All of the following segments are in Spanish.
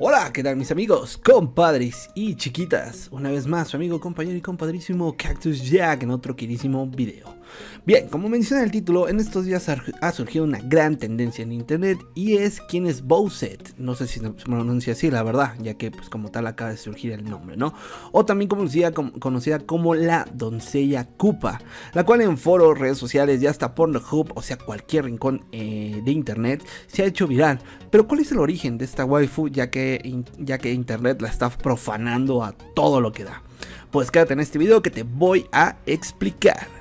Hola, ¿qué tal mis amigos, compadres y chiquitas? Una vez más, su amigo, compañero y compadrísimo Cactus Jack en otro queridísimo video. Bien, como menciona el título, en estos días ha surgido una gran tendencia en internet y es quién es Bowset. No sé si se pronuncia así, la verdad, ya que pues como tal acaba de surgir el nombre, ¿no? O también conocida, como la doncella Koopa, la cual en foros, redes sociales y hasta Pornhub, o sea cualquier rincón eh, de internet, se ha hecho viral. Pero ¿cuál es el origen de esta waifu ya que, ya que internet la está profanando a todo lo que da? Pues quédate en este video que te voy a explicar.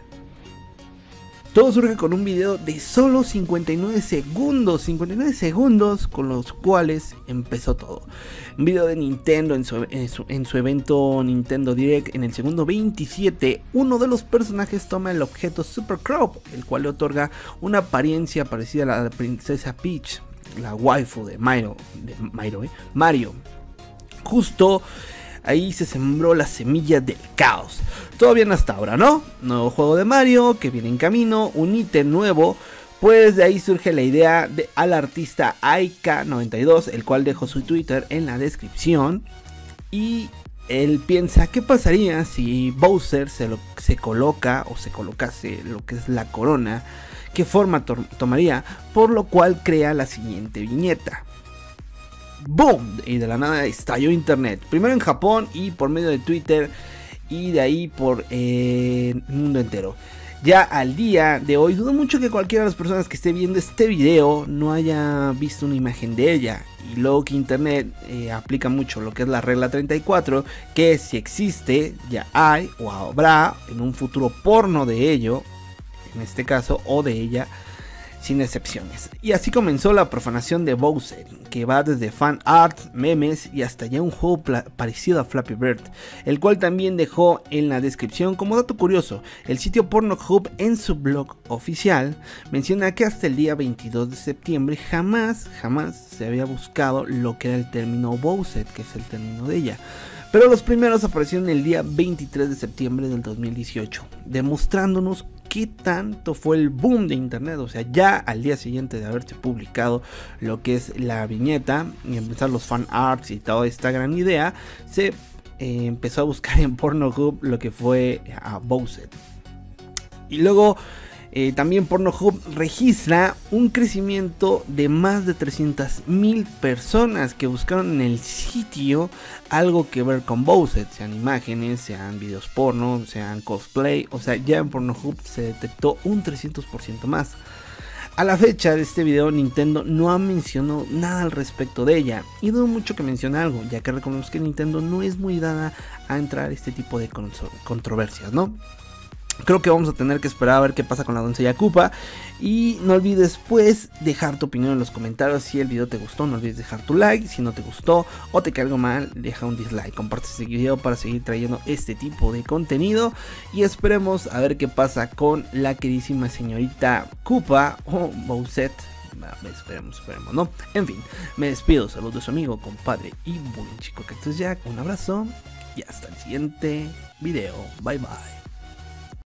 Todo surge con un video de solo 59 segundos, 59 segundos con los cuales empezó todo. Un video de Nintendo en su, en su, evento Nintendo Direct en el segundo 27, uno de los personajes toma el objeto Super Crop, el cual le otorga una apariencia parecida a la de Princesa Peach, la waifu de Mario, de Mario, ¿eh? Mario. Justo ahí se sembró la semilla del caos. Todo bien hasta ahora, ¿no? Nuevo juego de Mario que viene en camino, un ítem nuevo. Pues de ahí surge la idea de, al artista Aika92, el cual dejó su Twitter en la descripción. Y él piensa, ¿qué pasaría si Bowser se, lo, se coloca o se colocase lo que es la corona? ¿Qué forma tomaría? Por lo cual crea la siguiente viñeta. ¡Boom! Y de la nada estalló internet. Primero en Japón y por medio de Twitter y de ahí por eh, el mundo entero. Ya al día de hoy dudo mucho que cualquiera de las personas que esté viendo este video no haya visto una imagen de ella. Y luego que internet eh, aplica mucho lo que es la regla 34, que si existe ya hay o habrá en un futuro porno de ello, en este caso, o de ella sin excepciones. Y así comenzó la profanación de Bowser, que va desde fan art, memes y hasta ya un juego parecido a Flappy Bird, el cual también dejó en la descripción como dato curioso, el sitio Pornhub en su blog oficial menciona que hasta el día 22 de septiembre jamás, jamás se había buscado lo que era el término Bowser, que es el término de ella. Pero los primeros aparecieron el día 23 de septiembre del 2018, demostrándonos qué tanto fue el boom de internet. O sea, ya al día siguiente de haberse publicado lo que es la viñeta y empezar los fan arts y toda esta gran idea, se eh, empezó a buscar en Pornhub lo que fue a Bowser. Y luego eh, también Pornhub registra un crecimiento de más de 300.000 personas que buscaron en el sitio algo que ver con Bowser, sean imágenes, sean videos porno, sean cosplay, o sea, ya en Pornhub se detectó un 300% más. A la fecha de este video Nintendo no ha mencionado nada al respecto de ella y dudo mucho que mencione algo ya que reconozco que Nintendo no es muy dada a entrar a este tipo de controversias, ¿no? Creo que vamos a tener que esperar a ver qué pasa con la doncella Koopa. Y no olvides pues dejar tu opinión en los comentarios. Si el video te gustó, no olvides dejar tu like. Si no te gustó o te algo mal, deja un dislike. Comparte este video para seguir trayendo este tipo de contenido. Y esperemos a ver qué pasa con la queridísima señorita Koopa o Bowset. Esperemos, esperemos, ¿no? En fin, me despido. Saludos de su amigo, compadre y buen chico que Cactus Jack. Un abrazo y hasta el siguiente video. Bye bye.